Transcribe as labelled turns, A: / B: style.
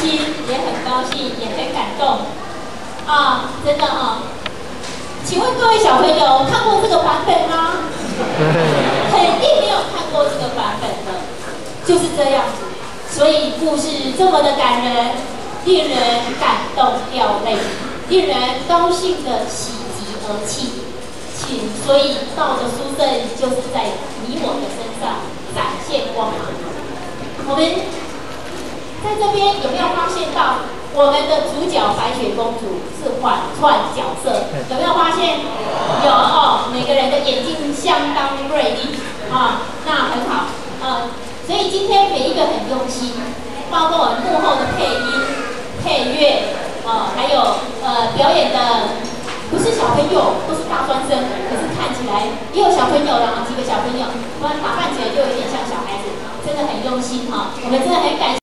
A: 高兴，也很感动啊！真的哈。请问各位小朋友看过这个版本吗？肯定没有看过这个版本的，就是这样子。所以故事这么的感人，令人感动掉泪，令人高兴的喜极而泣。请，所以到的殊胜就是在你我的身上展现光芒。我们在这边有没有发现到？我们的主角白雪公主是反串角色，有没有发现？有哦，每个人的眼睛相当锐利啊，那很好，呃，所以今天每一个很用心，包括我们幕后的配音、配乐，哦，还有呃表演的，不是小朋友，都是大专生，可是看起来也有小朋友的几个小朋友，不然打扮起来就有点像小孩子，真的很用心哈，我们真的很感。